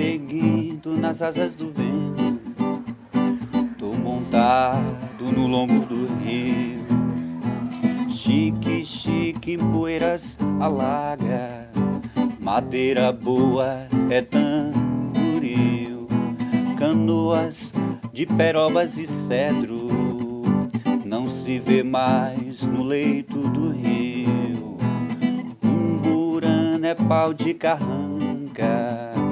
seguindo nas asas do vento. Tô montado no lombo do rio, chique, chique, poeiras alaga. Madeira boa é tamboril, canoas de perobas e cedro. Não se vê mais no leito do rio. Um burano é pau de carranca.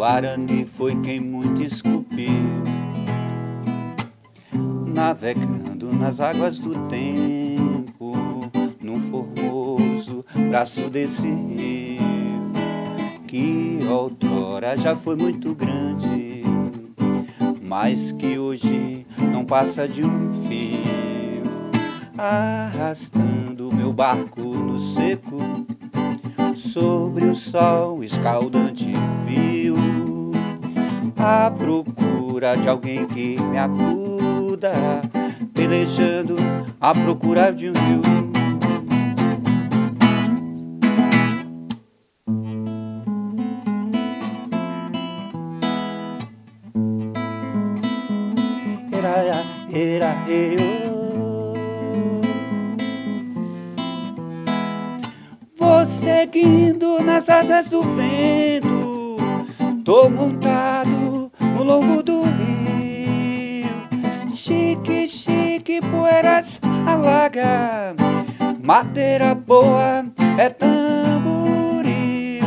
Guarani foi quem muito esculpiu. Navegando nas águas do tempo, num formoso braço desse rio que outrora já foi muito grande, mas que hoje não passa de um fio, arrastando meu barco no seco sobre o sol escaldante viu à procura de alguém que me acuda, pelejando à procura de um rio. era. Vou seguindo nas asas do vento, tô montado no longo do rio. Chique, chique, poeiras alaga, madeira boa é tamboril,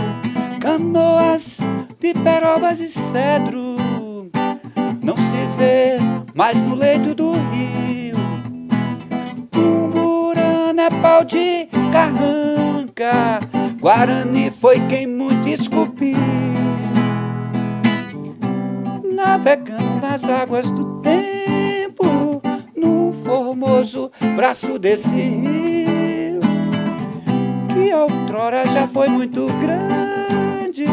canoas de perobas e cedro não se vê mais no leito do rio. Tumburana é pau de carranca, Guarani foi quem muito esculpiu. Navegando nas águas do tempo, no formoso braço desse rio, que outrora já foi muito grande,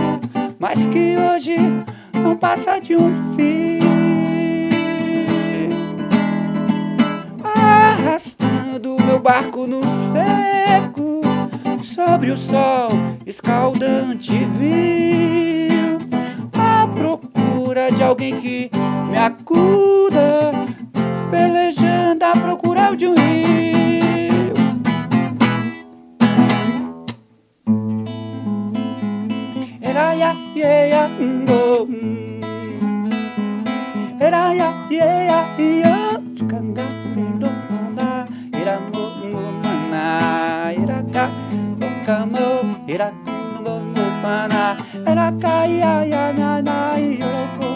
mas que hoje não passa de um fio. meu barco no seco, sobre o sol escaldante viu, à procura de alguém que me acuda, pelejando à procura de um rio. Era ya, yeah, oh, Era ya, yeah, yeah, Iramumana Iraka Okamo Irakungo Mana Iraka Ya Ya Na Na Yoroko